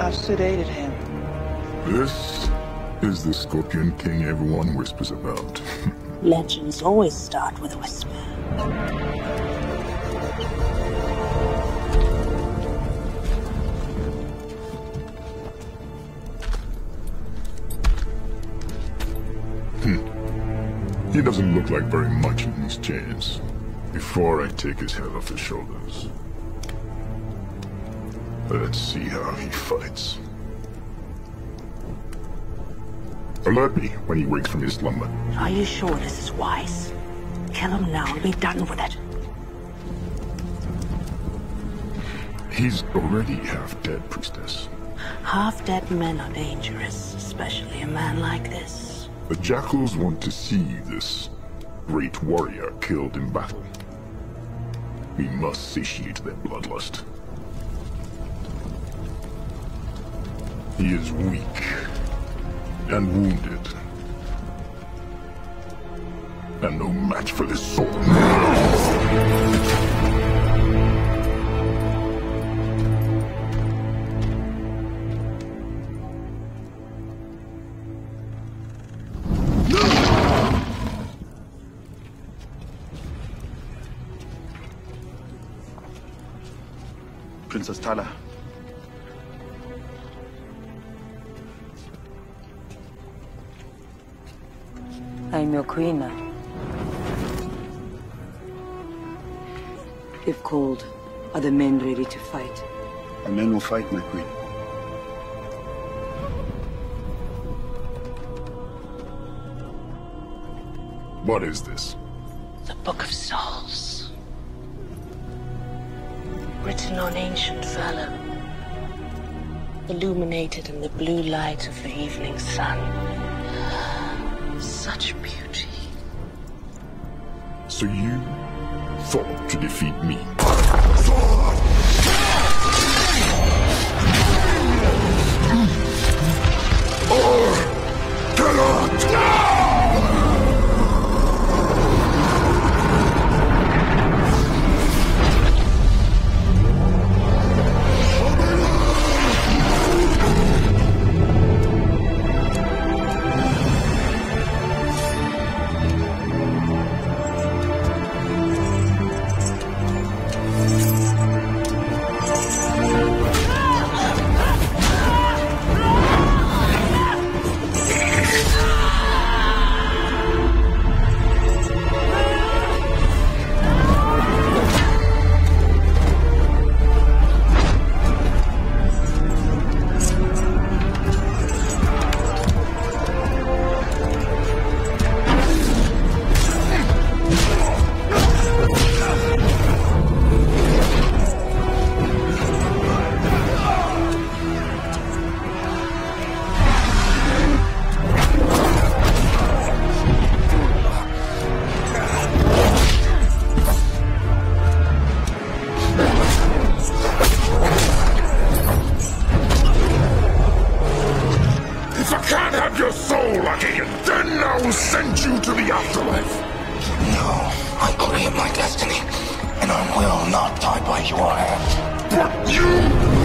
I've sedated him. This is the Scorpion King everyone whispers about. Legends always start with a whisper. Hmm. He doesn't look like very much in these chains. Before I take his head off his shoulders. Let's see how he fights. Alert me when he wakes from his slumber. Are you sure this is wise? Kill him now and be done with it. He's already half dead, Priestess. Half-dead men are dangerous, especially a man like this. The Jackals want to see this great warrior killed in battle. We must satiate their bloodlust. He is weak and wounded. And no match for this sword. Princess Tala. I'm your queen now. If called, are the men ready to fight? The men will fight, my queen. What is this? The Book of Souls. Written on ancient vellum. Illuminated in the blue light of the evening sun. Such beauty. So you thought to defeat me? I your soul, Lucky, and then I will send you to the afterlife. No, I claim my destiny, and I will not die by your hand. But you